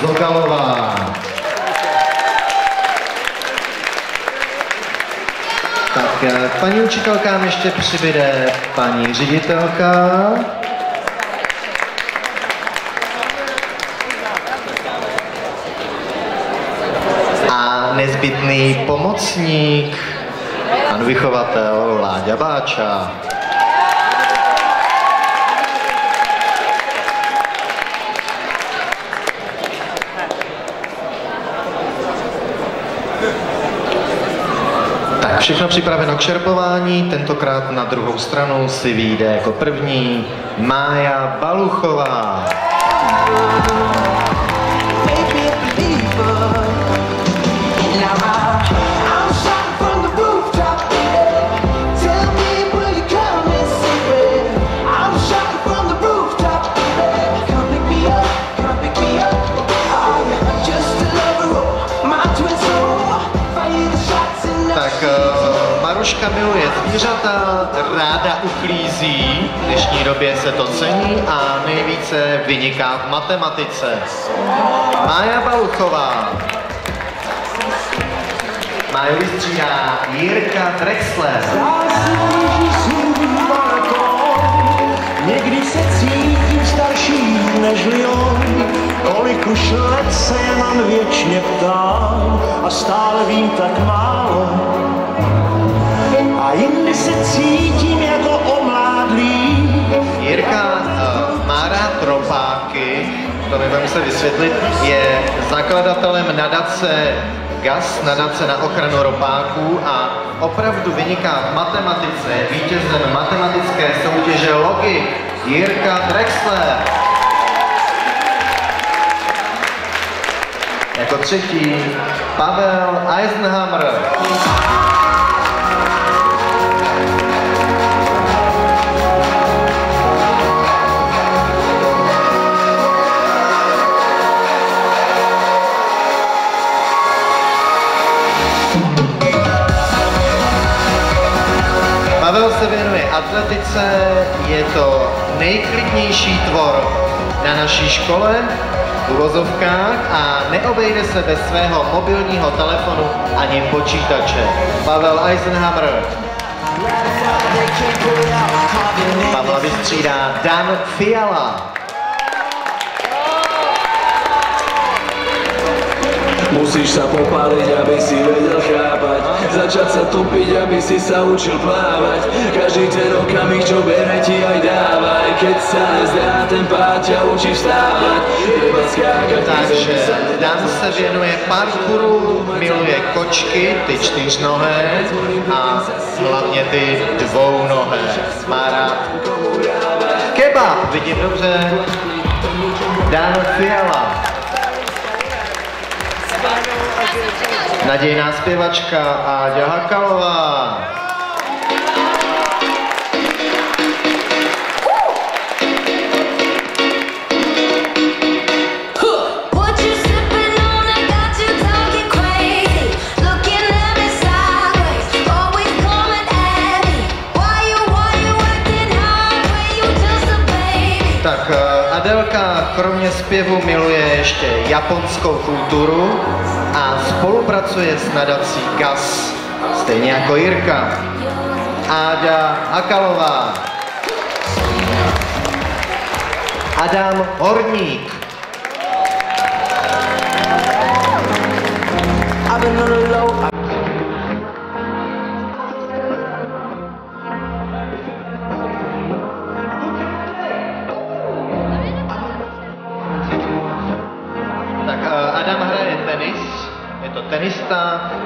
Zogalová. Tak eh, paní učitelkám ještě přibyde paní ředitelka. A nezbytný pomocník, pan vychovatel Láďa Báča. Všechno připraveno k šerpování, tentokrát na druhou stranu si vyjde jako první Mája Baluchová. A Maruška miluje zvířata, ráda uklízí, v dnešní době se to cení a nejvíce vyniká v matematice. Mája Baluchová. Máju vystřídá Jirka Drexler. Někdy se cítím starší než on, kolik už let se jenom věčně ptám a stále vím tak málo. Jindy se cítím jako omládlý, Jirka uh, má rád ropáky, to nebudeme muset vysvětlit, je zakladatelem nadace GAS, nadace na ochranu ropáků a opravdu vyniká v matematice, vítězem matematické soutěže Logik, Jirka Drexler. Jako třetí Pavel Eisenhammer. Pavel se věnuje atletice, je to nejklidnější tvor na naší škole v uvozovkách a neobejde se bez svého mobilního telefonu ani počítače. Pavel Eisenhammer. Pavla vystřídá Dan Fiala. Musíš sa popáliť, aby si vedel chápať Začať sa topiť, aby si sa učil plávať Každý ten okamih, čo bere ti aj dávaj Keď sa nezdá, ten pád ťa učí vstávať Treba skákať, Takže Dan se věnuje parkouru, miluje kočky, ty čtyřnohé a hlavně ty dvounohé. Má rád kebab, vidím dobře. Dan Fiala. Nadějná zpěvačka Hakalová. A baby? Tak eh, Adelka kromě zpěvu miluje ještě japonskou kulturu a spolupracuje s nadací GAS, stejně jako Jirka. Áďa Hakalová. Adam Horník. I've been on low.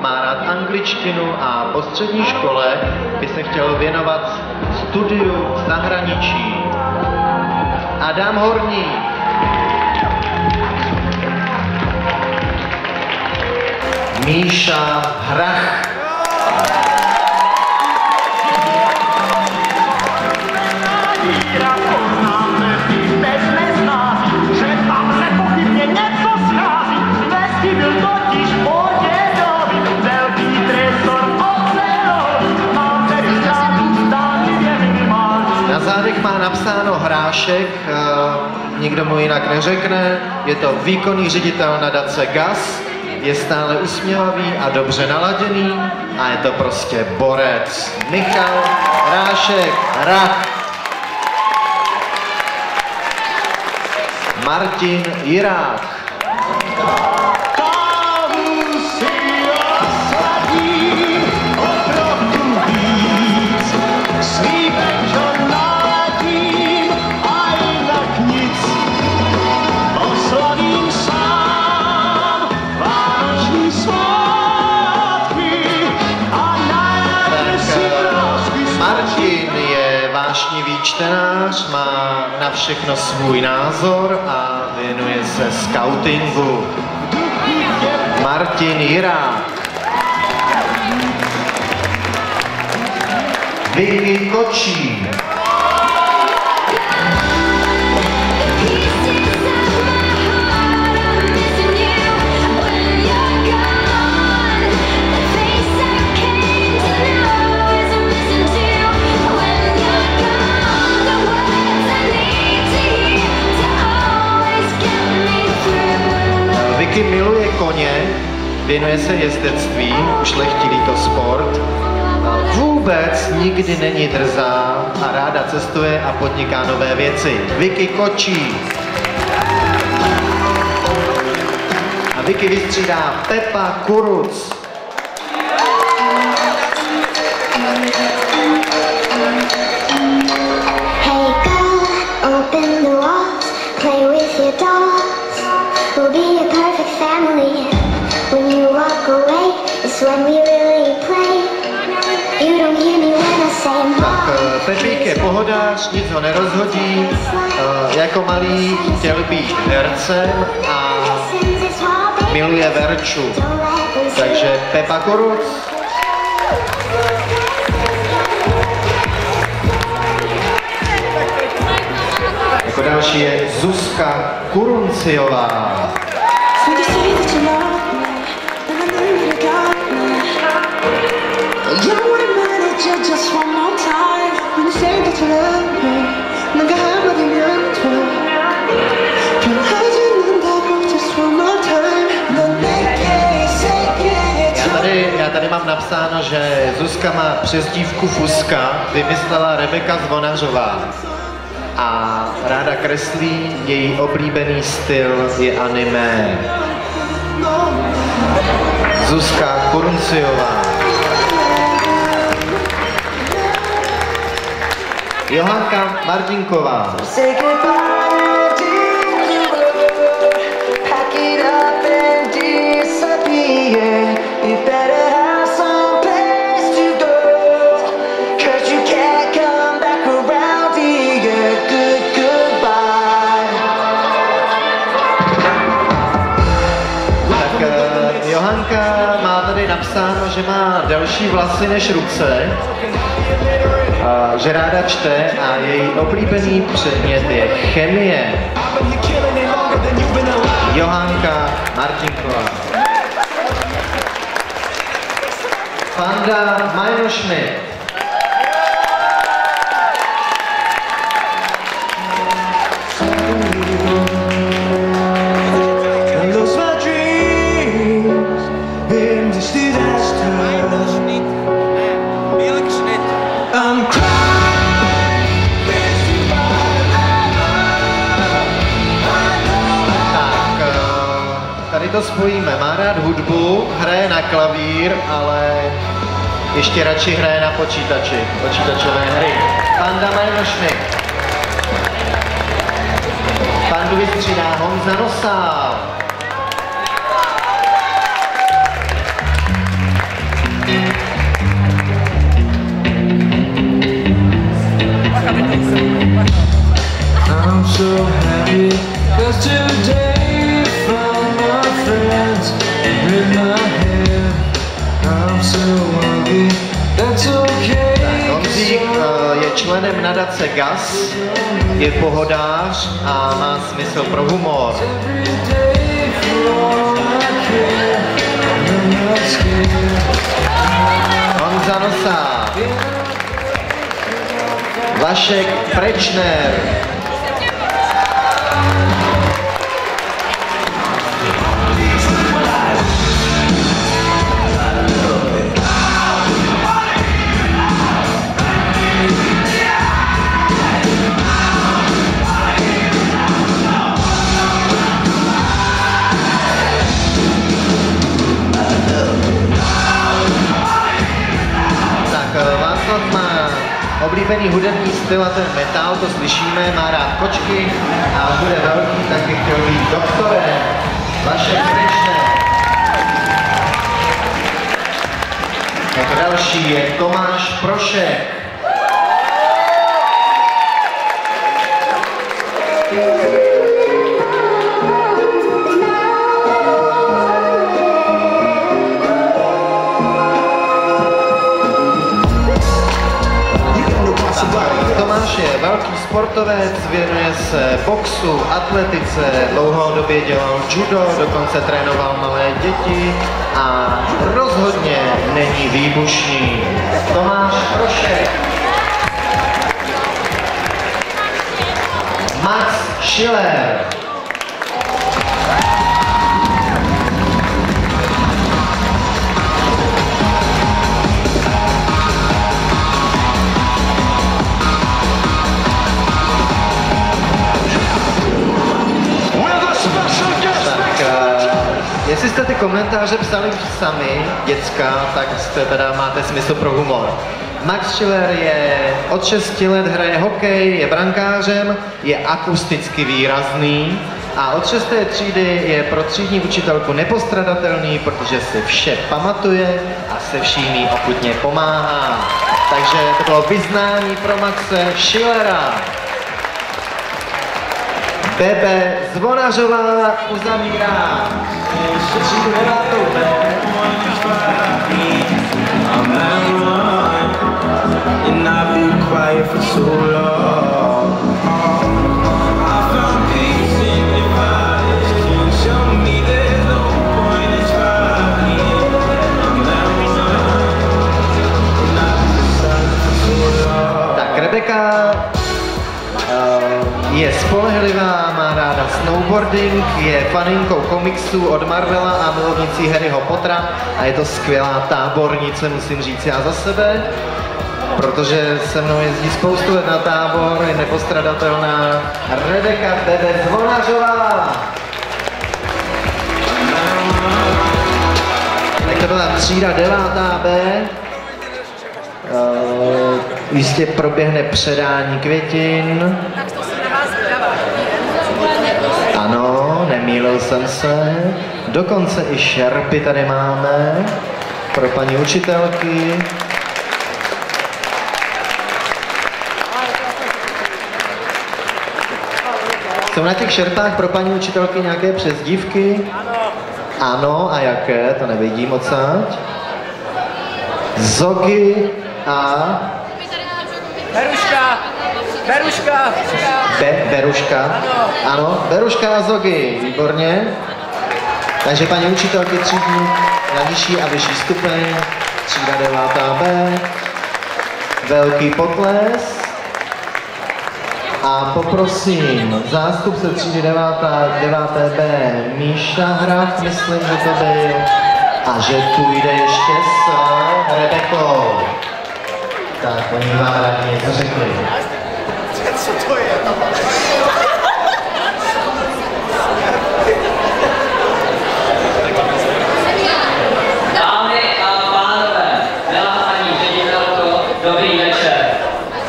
Má rád angličtinu a po střední škole by se chtěl věnovat studiu v zahraničí. Adam Horník. Míša Hrach. Eh, nikdo mu jinak neřekne. Je to výkonný ředitel nadace GAS, je stále usměvavý a dobře naladěný a je to prostě borec. Michal Rášek Rach. Martin Jirák. Všechno svůj názor a věnuje se scoutingu. Martin Jirák. Vicky Kočí. Vicky miluje koně, věnuje se jezdectví, ušlechtilý to sport. Vůbec nikdy není drzá a ráda cestuje a podniká nové věci. Vicky Kočí. A Vicky vystřídá Pepa Kuruc. Hey girl, open the walls, play with your. Family. When you walk away, it's when we really play. You don't hear me when I say eh, Pepík je pohodář, nic ho nerozhodí. Eh, Jako malý chtěl být hercem a miluje Verču. Takže Pepa Kuruc. Jako další je Zuzka Kurunciová. Mám napsáno, že Zuzka má přezdívku Fuska, vymyslela Rebeka Zvonařová. A ráda kreslí, její oblíbený styl je anime. Zuzka Kurunciová. Johanka Martinková. Že má delší vlasy než ruce, a že ráda čte a její oblíbený předmět je chemie. Johanka Martinková. Panda Majno klavír, ale ještě radši hraje na počítači, počítačové hry. Panda Majno Schmidt. Pandu vystřídá Honza Nosál. I'm so happy Cause today členem nadace GAS, je pohodář a má smysl pro humor. Honza Nosál. Vašek Prečner. Oblíbený hudební styl a ten metal, to slyšíme, má rád kočky a bude velký, tak by chtěl být doktorem. Vaše Krishne. Jako další je Tomáš Prošek. Sportovec, věnuje se boxu, atletice, dlouhodobě dělal judo, dokonce trénoval malé děti a rozhodně není výbušný. Tomáš Prošek. Max Schiller. Jestli jste ty komentáře psali sami, děcka, tak jste teda máte smysl pro humor. Max Schiller je od 6 let, hraje hokej, je brankářem, je akusticky výrazný a od 6. třídy je pro třídní učitelku nepostradatelný, protože si vše pamatuje a se vším ochutně pomáhá. Takže to bylo vyznání pro Maxe Schillera. Bebe Zvonařová uzavírá ráda snowboarding, je faninkou komiksů od Marvela a milovnicí Harryho Pottera a je to skvělá tábornice, musím říct já za sebe, protože se mnou jezdí spoustu let na tábor, je nepostradatelná Rebeka Bebe Zvonařová. Tak to byla třída devátá B. Uh, jistě proběhne předání květin. Ano, nemýlil jsem se. Dokonce i šerpy tady máme pro paní učitelky. Jsou na těch šerpách pro paní učitelky nějaké přezdívky? Ano, a jaké? To nevidím odsaď. Zogy a Beruška! Beruška! Be, Beruška. Ano, Beruška a Zogy, výborně. Takže paní učitelky třídní na nižší a vyšší stupeň, třída 9B, velký potles. A poprosím zástupce třídy 9. 9B Míša Hrach, myslím, že to byl, a že půjde ještě s Rebekou. Tak, oni vám rádi něco řekli. Dámy a pánové, milá paní ředitelko, dobrý večer.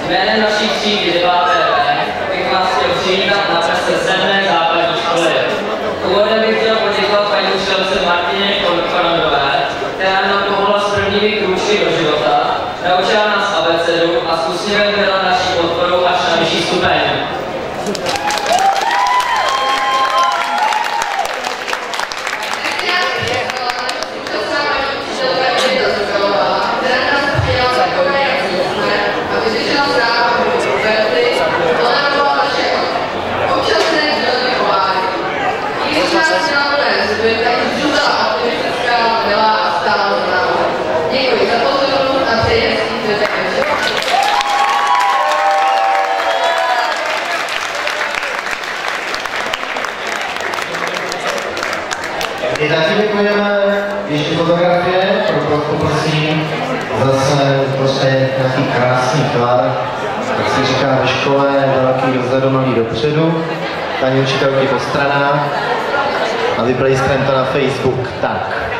Jménem naší třídy 9. B bych vás chtěl přivítat na cestě sedmé základní školy. Úvodem bych chtěl poděkovat paní učitelce Martině Kononové, která nám pomohla s prvními krůčky do života, naučila nás abecedu a s úsměvem byla naší podporou až na vyšší stupeň. Děkuji za pozornost a přeji hezký zbytek večera. I taky děkujeme, ještě fotografie, poprosím zase prostě nějaký krásný tvar, jak se říká ve škole, velký dozadu, malý dopředu, paní učitelky po stranách a vyplejskrem to na Facebook. Tak.